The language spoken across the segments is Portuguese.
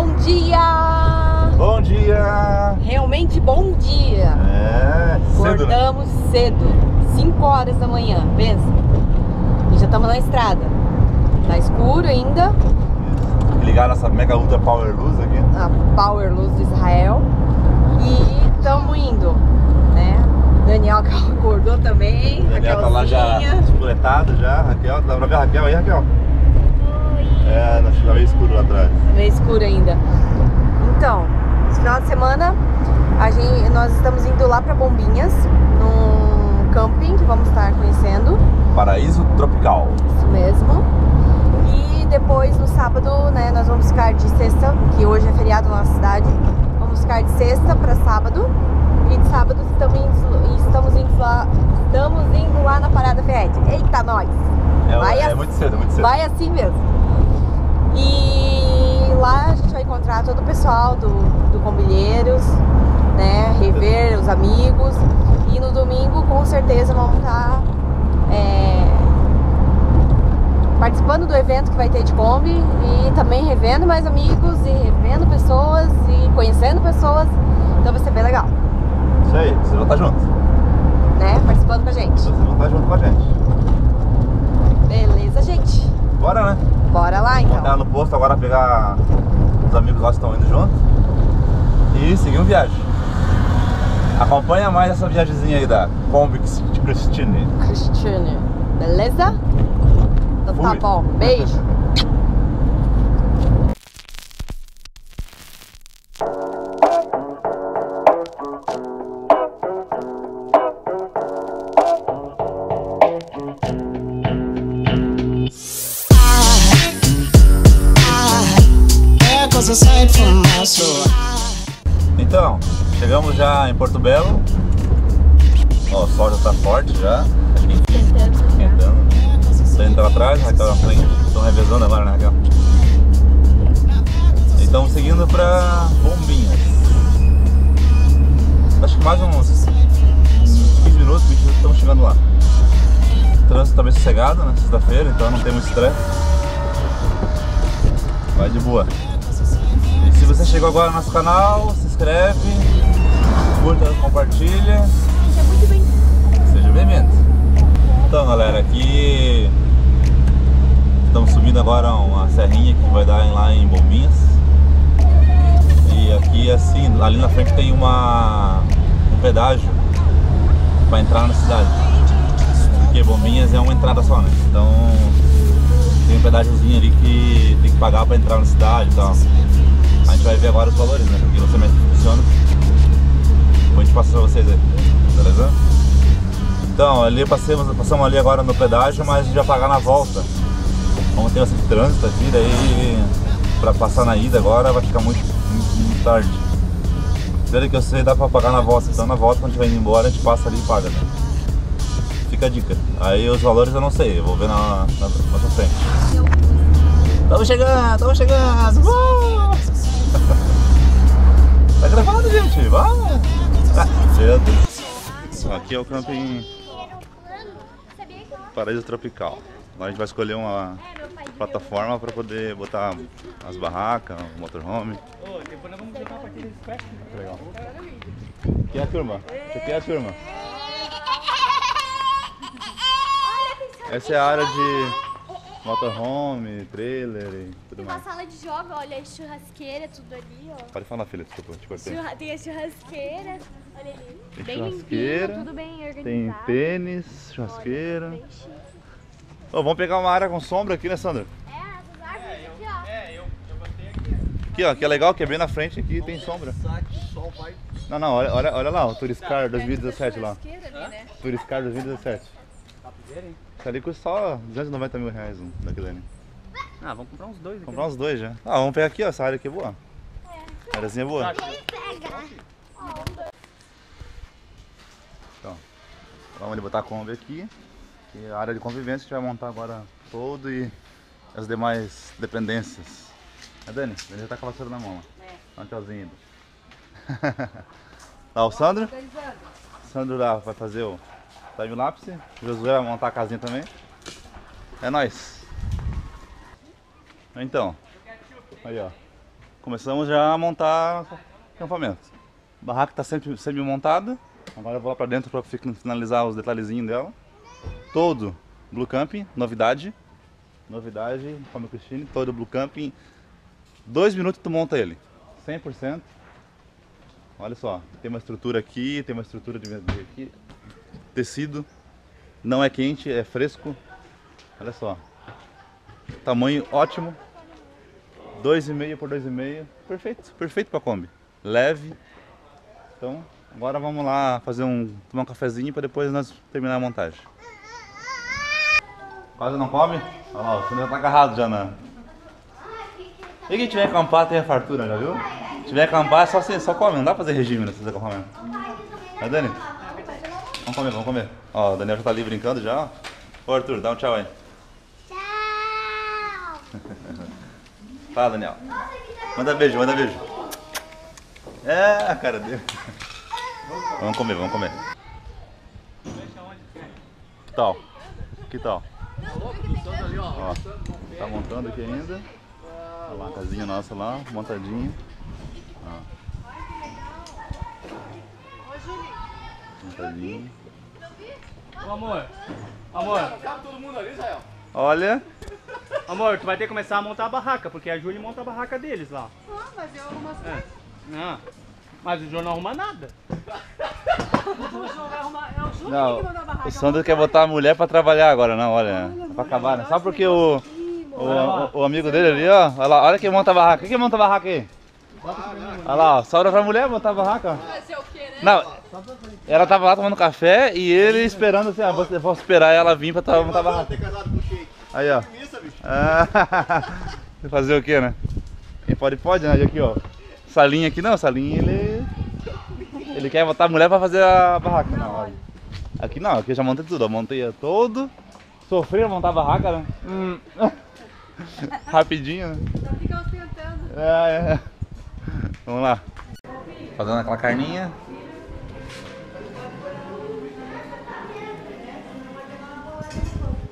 Bom dia! Bom dia! Realmente bom dia! É, cedo, né? Acordamos cedo, 5 horas da manhã, pensa. E já estamos na estrada. Tá escuro ainda, Ligaram essa mega ultra power luz aqui. a Power Luz do Israel. E estamos indo, né? Daniel acordou também. Daniel tá lá já espuretado já. Raquel, dá pra ver a Raquel aí, Raquel? É, tá meio escuro lá atrás. Meio escuro ainda. Então, esse final de semana a gente, nós estamos indo lá para Bombinhas, num camping que vamos estar conhecendo, Paraíso tropical. isso mesmo. E depois no sábado, né, nós vamos ficar de sexta, que hoje é feriado na nossa cidade. Vamos ficar de sexta para sábado. E de sábado estamos indo, estamos indo lá, estamos indo lá na Parada Ferret. Eita, nós! É, Vai é assim- muito cedo, muito cedo. Vai assim mesmo. E lá a gente vai encontrar todo o pessoal do, do Combilheiros, né? Rever os amigos. E no domingo, com certeza, vamos estar é, participando do evento que vai ter de Kombi e também revendo mais amigos e revendo pessoas e conhecendo pessoas. Então vai ser bem legal, Isso aí, vocês vão estar juntos. né? Participando com a gente. Vocês vão estar junto com a gente. Beleza, gente? Bora, né? Bora lá então. andar no posto agora pegar os amigos lá que estão indo junto. E seguir viagem. Acompanha mais essa viagemzinha aí da Kombi Christine. Cristiane. Beleza? Então tá bom. Beijo. Então, chegamos já em Porto Belo. Ó, o sol já tá forte já. Tá esquentando. Lá atrás, Raquel na frente. Estão revezando agora, né, Raquel? Então, seguindo pra Bombinhas. Acho que mais uns 15 minutos, 20 minutos, estamos chegando lá. O trânsito tá bem sossegado, né? Sexta-feira, então não tem muito estresse. Vai de boa. E se você chegou agora no nosso canal, se inscreve, curta, compartilha. Seja bem-vindo. Então galera, aqui estamos subindo agora uma serrinha que vai dar lá em Bombinhas. E aqui assim, ali na frente tem uma um pedágio para entrar na cidade. Porque Bombinhas é uma entrada só, né? Então tem um pedágiozinho ali que tem que pagar para entrar na cidade e tal. A gente vai ver agora os valores, né? Porque você mais funciona. Depois a gente passa pra vocês aí, beleza? Então, ali passamos, passamos ali agora no pedágio, mas a gente vai pagar na volta. Como tem bastante trânsito aqui, daí pra passar na ida agora vai ficar muito, muito, muito tarde. Pelo que eu sei, dá pra pagar na volta. Então na volta, quando a gente vai indo embora, a gente passa ali e paga, né? Fica a dica. Aí os valores eu não sei, eu vou ver na, na, na frente. Estamos chegando, estamos chegando! Uh! Tá gravando, gente? Vamos! Ah, meu Deus. Aqui é o camping Paraíso Tropical. Lá a gente vai escolher uma plataforma para poder botar as barracas, o motorhome. Legal. Aqui é a turma. Aqui é a turma. Essa é a área de motorhome, trailer e tudo Tem uma mais. sala de jogo, olha, a churrasqueira, tudo ali, ó. Pode falar, filha, desculpa, te cortei. Churra- Tem a churrasqueira, olha ali. Tem bem churrasqueira, limpinho, tudo bem organizado. Tem tênis, churrasqueira. Bem chique. Ô, vamos pegar uma área com sombra aqui, né, Sandra? É, essas árvores aqui, ó. Aqui, ó, que é legal, que é bem na frente aqui tem sombra. Não, não, olha, olha, olha lá, o Turiscar 2017 lá. Churrasqueira ali, né? Turiscar 2017. Isso ali custa só 290 mil reais um daquele ali. Ah, vamos comprar uns dois aqui. Comprar uns dois já. Ah, vamos pegar aqui, ó, essa área aqui é boa. A áreazinha é boa. Então, vamos ali botar a Kombi aqui. Que é a área de convivência que a gente vai montar agora todo e as demais dependências. A Dani, a Dani já tá com a vassoura na mão. ó. Dá um tchauzinho. Lá o Sandro. Sandro lá vai fazer o time-lapse. O Josué vai montar a casinha também. É nóis. Então. Aí ó. começamos já a montar acampamento. A barraca está sempre semi-montada. Agora eu vou lá para dentro para finalizar os detalhezinhos dela. Todo Blue Camping, novidade. Novidade, como Cristine, todo Blue Camping. Dois minutos tu monta ele. 100%. Olha só, tem uma estrutura aqui, tem uma estrutura de aqui. Tecido. Não é quente, é fresco. Olha só. Tamanho ótimo. 2,5 por 2,5. Perfeito, perfeito para Kombi. Leve. Então, agora vamos lá fazer um tomar um cafezinho para depois nós terminar a montagem. Quase não come? Olha lá, o senhor já tá agarrado já na. E quem tiver acampar tem a fartura, já viu? Se tiver acampar é só, assim, só come, não dá pra fazer regime nesses acampamentos. Vai, Dani? Vamos comer, vamos comer. Ó, o Daniel já tá ali brincando já. Ô Arthur, dá um tchau aí. Fala, Daniel. Manda beijo, manda beijo. É, a cara dele. Vamos comer, vamos comer. Que tal? Que tal? Ó, tá montando aqui ainda. Olha lá a casinha nossa lá, montadinha. Ó. Montadinho. Ô, amor. Amor. Cabe todo mundo ali, Israel? Olha, Amor, tu vai ter que começar a montar a barraca, porque a Júlia monta a barraca deles lá. Ah, mas eu arrumo as É. Ah, mas o João não arruma nada. não, o Sandro quer botar a mulher pra trabalhar agora, não, olha. Pra acabar, né? Só porque o, o, o, o amigo dele ali, ó, olha lá, olha quem monta a barraca. Quem que monta a barraca aí? Olha lá, ó, sobra pra mulher montar a barraca. ó. Fazer o quê, né? Não, ela tava lá tomando café e ele esperando assim, ah, vou, vou esperar ela vir pra montar a barraca. Aí, ó. Ah, fazer o que, né? Quem pode, pode, né? E aqui, ó. Salinha aqui não, Salinha ele. Ele quer botar a mulher pra fazer a barraca. Não, olha. Aqui não, aqui eu já montei tudo, ó. Montei todo. Sofri montar a barraca, né? Hum. Rapidinho, né? Já fica ostentando. É, é. Vamos lá. Fazendo aquela carninha.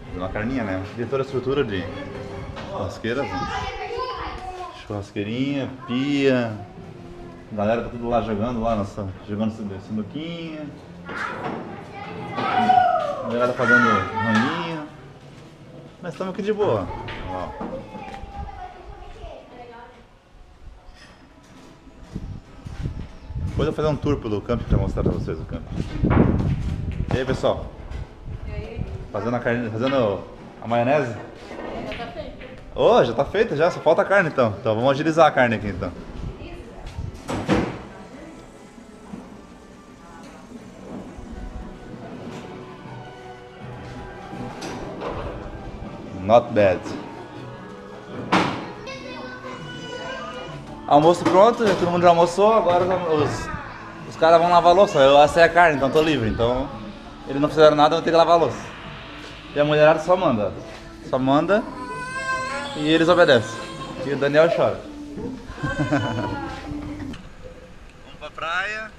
Fazendo uma carninha, né? De toda a estrutura de churrasqueira. Churrasqueirinha, pia. A galera tá tudo lá jogando, lá nossa, jogando sinu- sinuquinha. A galera fazendo ranguinho. Mas estamos aqui de boa. Depois eu vou fazer um tour pelo campo pra mostrar pra vocês o campo. E aí pessoal? Fazendo a carne, fazendo a maionese? Já tá feito. Oh, já tá feita já, só falta a carne então. Então vamos agilizar a carne aqui então. Not bad. Almoço pronto, já todo mundo já almoçou, agora os, os caras vão lavar a louça. Eu assei a carne, então tô livre. Então eles não fizeram nada, eu vou ter que lavar a louça. E a mulherada só manda. Só manda e eles obedecem. E o Daniel chora. Vamos pra praia.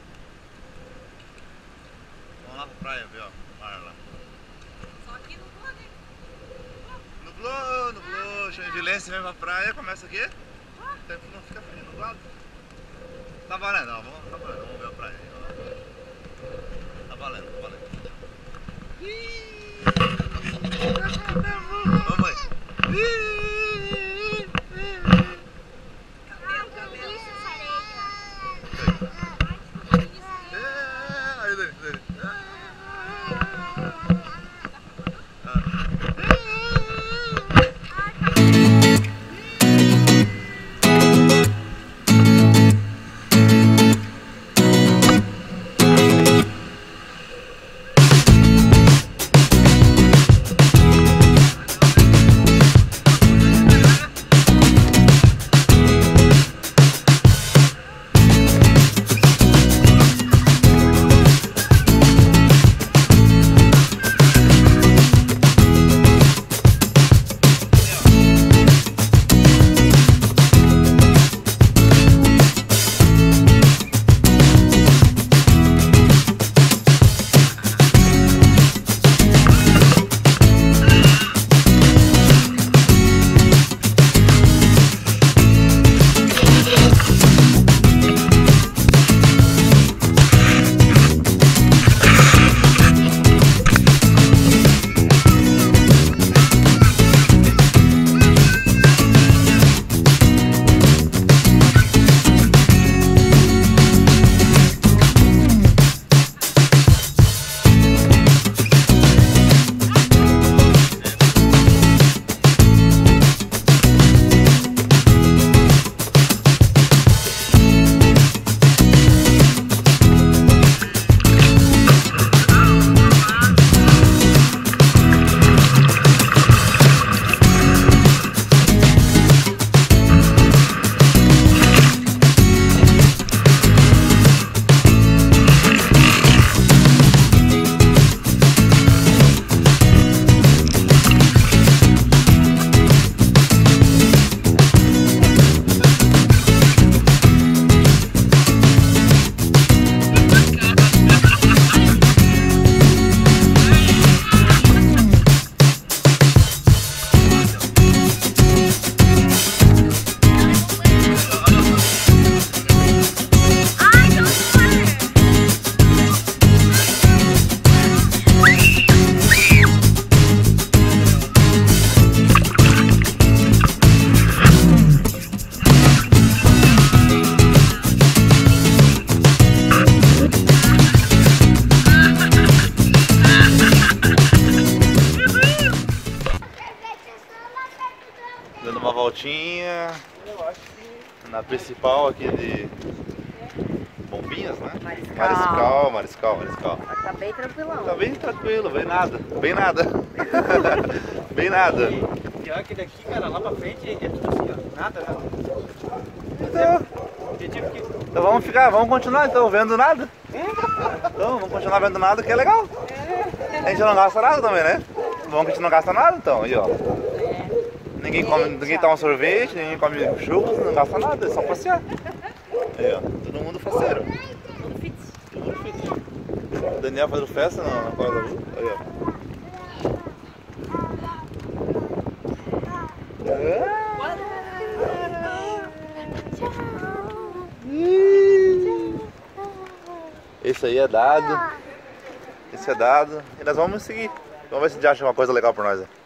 Vamos lá pra praia, viu? Marla. Só que não pode. Nublou, nublou. Joinvilense vem pra praia, começa aqui. O tempo não fica frio, nublado. Tá valendo, ó. Tá valendo. Vamos ver praia. ó. Tá valendo, tá valendo. Quietinha. Na principal aqui de Bombinhas, né? Mariscal. Mariscal, Mariscal, Mariscal. Tá bem tranquilão. Tá bem tranquilo, bem nada. Bem nada. bem nada. Pior que daqui, cara, lá pra frente é tudo assim, ó. Nada, nada. Então, Objetivo que. então vamos ficar, vamos continuar então vendo nada. Então, vamos continuar vendo nada que é legal. A gente não gasta nada também, né? Bom que a gente não gasta nada então, aí ó. Ninguém come, ninguém toma sorvete, ninguém come churros, não gasta nada, é só passear. Aí ó, todo mundo faceiro. Todo mundo fit. O Daniel fazendo festa na na Lua. Aí ó. Esse aí é dado. Esse é dado. E nós vamos seguir. Vamos ver se gente acha uma coisa legal pra nós.